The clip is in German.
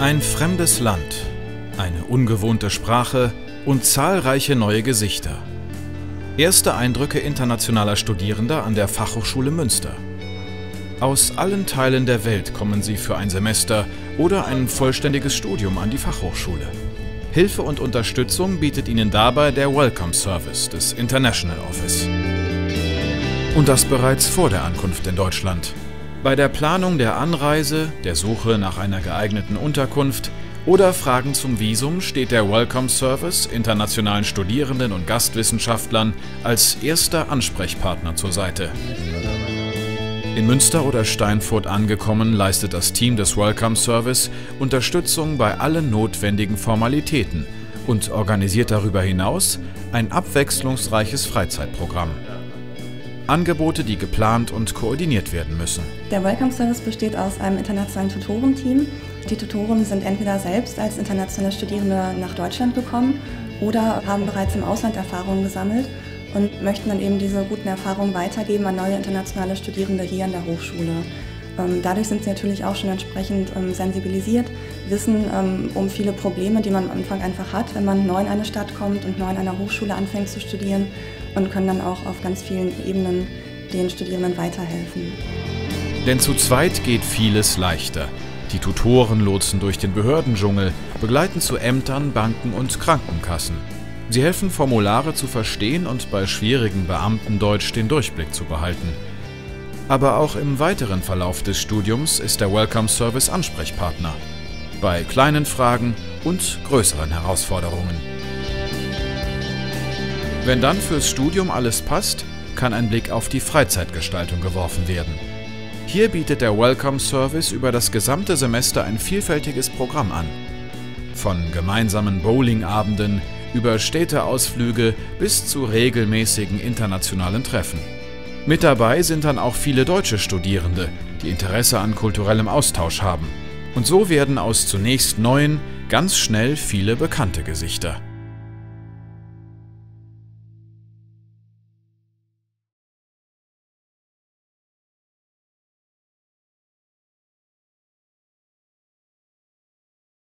Ein fremdes Land, eine ungewohnte Sprache und zahlreiche neue Gesichter. Erste Eindrücke internationaler Studierender an der Fachhochschule Münster. Aus allen Teilen der Welt kommen sie für ein Semester oder ein vollständiges Studium an die Fachhochschule. Hilfe und Unterstützung bietet ihnen dabei der Welcome Service des International Office. Und das bereits vor der Ankunft in Deutschland. Bei der Planung der Anreise, der Suche nach einer geeigneten Unterkunft oder Fragen zum Visum steht der Welcome Service internationalen Studierenden und Gastwissenschaftlern als erster Ansprechpartner zur Seite. In Münster oder Steinfurt angekommen, leistet das Team des Welcome Service Unterstützung bei allen notwendigen Formalitäten und organisiert darüber hinaus ein abwechslungsreiches Freizeitprogramm. Angebote, die geplant und koordiniert werden müssen. Der Welcome Service besteht aus einem internationalen Tutorenteam. Die Tutoren sind entweder selbst als internationale Studierende nach Deutschland gekommen oder haben bereits im Ausland Erfahrungen gesammelt und möchten dann eben diese guten Erfahrungen weitergeben an neue internationale Studierende hier an der Hochschule. Ähm, dadurch sind sie natürlich auch schon entsprechend ähm, sensibilisiert, wissen ähm, um viele Probleme, die man am Anfang einfach hat, wenn man neu in eine Stadt kommt und neu an einer Hochschule anfängt zu studieren und können dann auch auf ganz vielen Ebenen den Studierenden weiterhelfen. Denn zu zweit geht vieles leichter. Die Tutoren lotsen durch den Behördendschungel, begleiten zu Ämtern, Banken und Krankenkassen. Sie helfen Formulare zu verstehen und bei schwierigen Beamtendeutsch den Durchblick zu behalten. Aber auch im weiteren Verlauf des Studiums ist der Welcome Service Ansprechpartner. Bei kleinen Fragen und größeren Herausforderungen. Wenn dann fürs Studium alles passt, kann ein Blick auf die Freizeitgestaltung geworfen werden. Hier bietet der Welcome Service über das gesamte Semester ein vielfältiges Programm an. Von gemeinsamen Bowlingabenden über Städteausflüge bis zu regelmäßigen internationalen Treffen. Mit dabei sind dann auch viele deutsche Studierende, die Interesse an kulturellem Austausch haben. Und so werden aus zunächst neuen ganz schnell viele bekannte Gesichter.